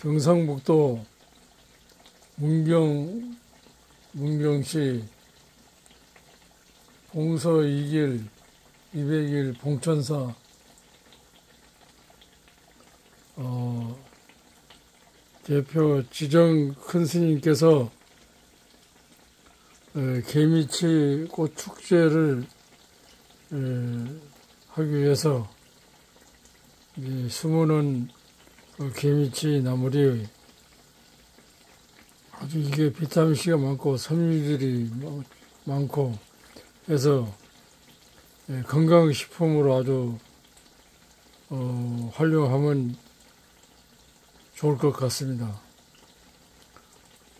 경상북도 문경, 문경시 봉서 2길 200일 봉천사 어, 대표 지정 큰 스님께서 에, 개미치 꽃 축제를 에, 하기 위해서 이 수문은 그 개미치 나물이 아주 이게 비타민C가 많고 섬유질이 많고 해서 예, 건강식품으로 아주 어, 활용하면 좋을 것 같습니다.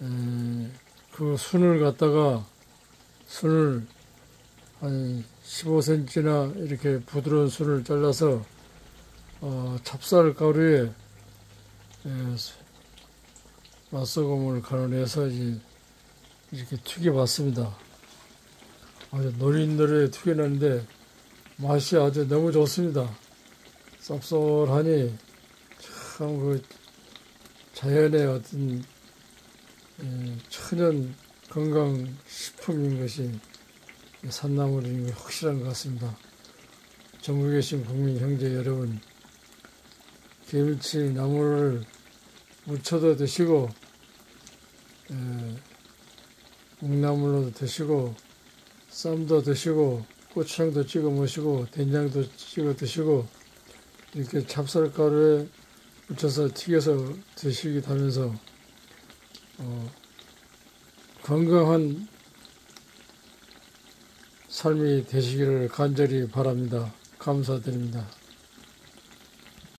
에, 그 순을 갖다가 순을 한 15cm나 이렇게 부드러운 순을 잘라서 어, 찹쌀 가루에 예, 맛소금을 가루내서 이렇게 튀겨봤습니다. 아주 노릇노릇 튀겨놨는데 맛이 아주 너무 좋습니다. 쌉쏠하니 참 그 자연의 어떤 예, 천연 건강 식품인 것이 산나물인 게 확실한 것 같습니다. 전국에 계신 국민 형제 여러분 개미치 나물을 무쳐도 드시고 에, 묵나물로도 드시고 쌈도 드시고 고추장도 찍어 먹으시고 된장도 찍어 드시고 이렇게 찹쌀가루에 묻혀서 튀겨서 드시기도 하면서 어, 건강한 삶이 되시기를 간절히 바랍니다. 감사드립니다.